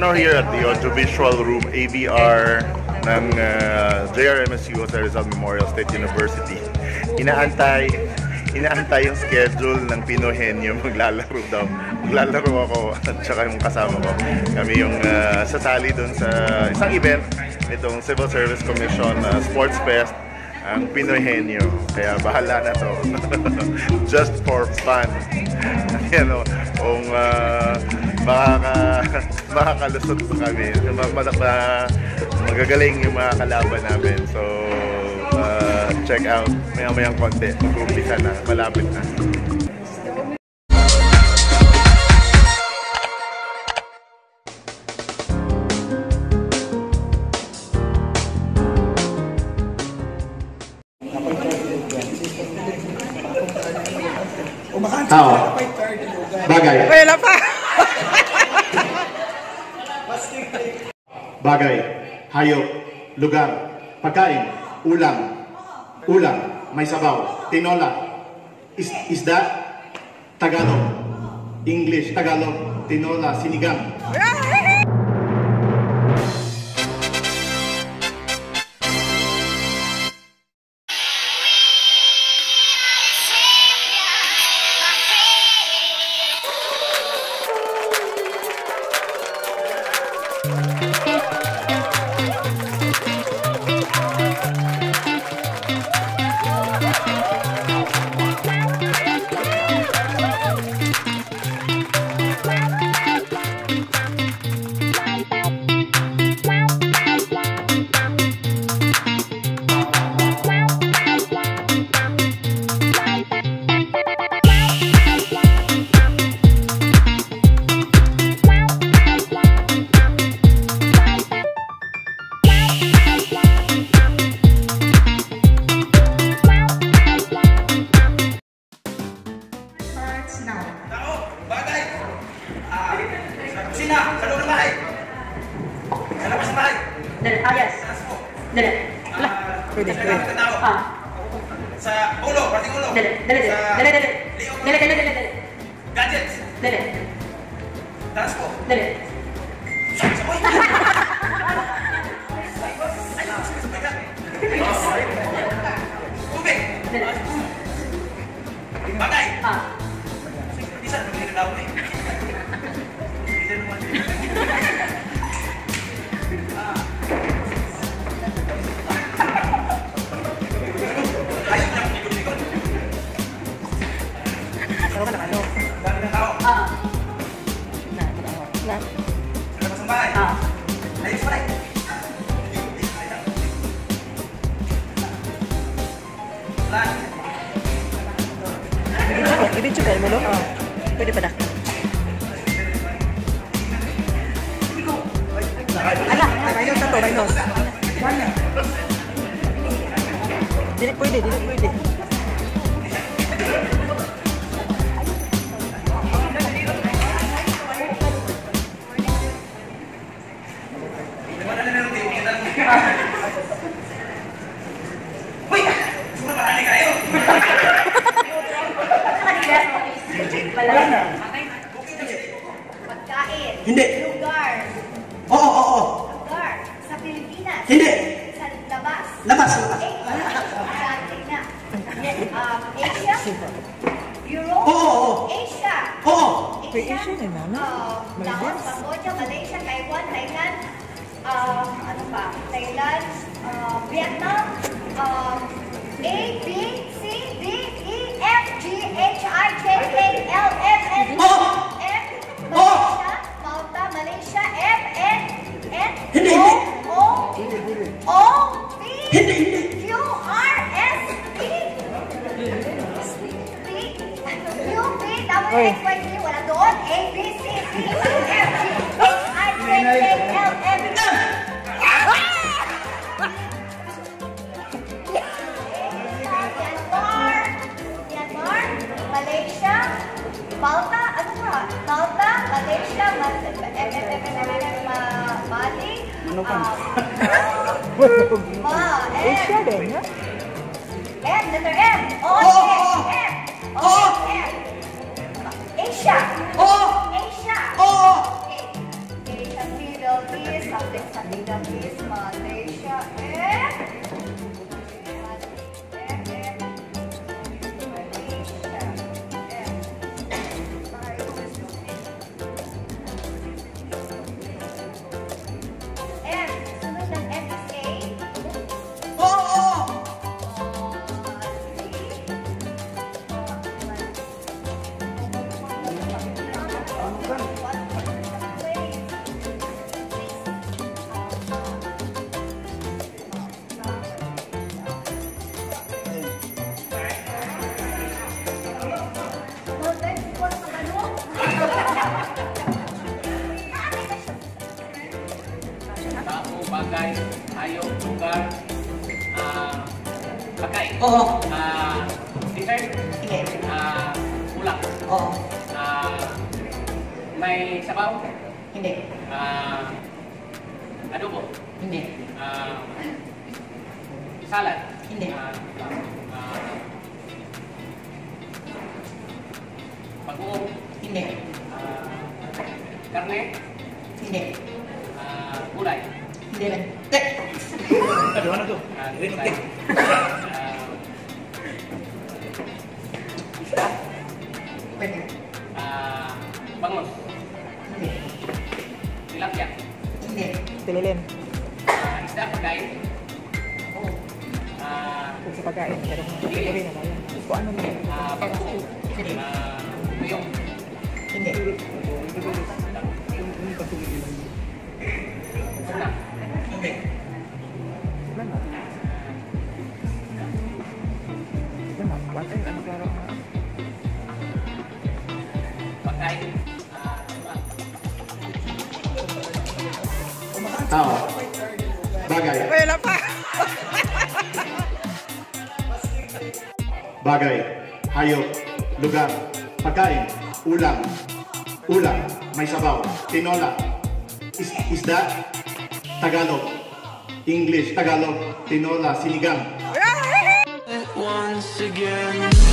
now here at the Audiovisual Room AVR ng uh, JRMSU sa Rizal Memorial State University. Inaantay inaantay yung schedule ng Pinohenyo maglalaro daw. Maglalaro ako at saka yung kasama ko. Kami yung uh, sasali doon sa isang event nitong Civil Service Commission uh, Sports Fest ang Pinoy Henyo. Kaya bahala na to. Just for fun. Yan o. Kung uh, makaka, makakalusot pa kami. Mag, mag, magagaling yung mga kalaban namin. So, uh, check out maya-mayang konti. Mag-umpisa na. Malapit na. Tao. Bagay. Wala pa. Bagay. Hayop. Lugar. Pagkain. Ulam. Ulam. May sabaw. Tinola. Is isda. Tagalog. English. Tagalog. Tinola. Sinigang. Ah, yes. Dali. Ah, Pwede. Ah, Sa ulo, parting ulo. dali, dali, dali, dali, dali. Dali, dali, dali, dali. Gadgets. Dali, Taas mo. dali. Sa boy. Tubig. Bagay. Ah, Sa labas ng bahay. ah. Ayos pa rin. I-video kayo mo, no? Oh. Pwede pa na. Ala, minus na to, minus. Dili pwede, dili pwede. Hindi. Lugar. Oo, oo, oo. Lugar. Sa Pilipinas. Hindi. Sa labas. Labas, labas. Tigna. Um, Asia. Europe. Oo, oo. Asia. Oo. Wait, Asia na na, no? Uh, Laos, Cambodia, Malaysia, Taiwan, Thailand. Um, ano pa? Thailand. Uh, Vietnam. Um, A, B, C, D, E, F, G, H, I, J, K, L, M, P, W, X, Y, Z, wala doon, A, B, C, D, E, F, G, H, I, J, K, L, M, N, Malaysia, Malta, ano ba? Malta, Malaysia, eh, eh, eh, Ma- Mali, Asia din, ha? M, letter M, O, M. M, O. M, pagkain, Oo. ah, dessert, Hindi. ah, ulap, Oo. ah, may sabaw, Hindi. ah, adobo, Hindi. ah, salad, Hindi. ah, ah, pag-uong, Hindi. ah, karne, Hindi. ah, gulay, Hindi rin. Tek! ah, gulay, ah, Hindi. Ah, isda, pagkain, Oo. ah, Kung sa pagkain. Pero gawin na tayo. Kung ano na ah, ah, tuyong, Hindi. Hindi. Na. Wala na. Basta yung ano klaro Tao. Bagay. Wala pa! Bagay. Hayop. Lugar. Pagkain. Ulam. Ulam. May sabaw. Tinola. Is isda. Tagalog. English. Tagalog. Tinola. Sinigang. once again.